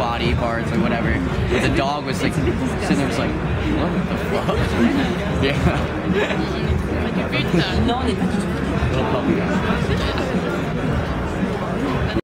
body parts, or whatever. But the dog was like sitting there, was like, what the fuck? yeah.